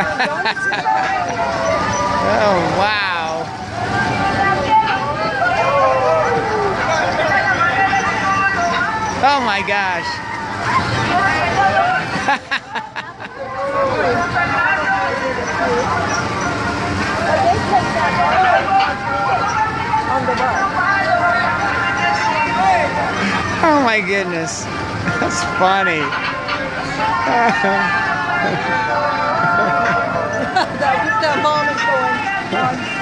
oh, wow. Oh my gosh. oh my goodness. That's funny. that,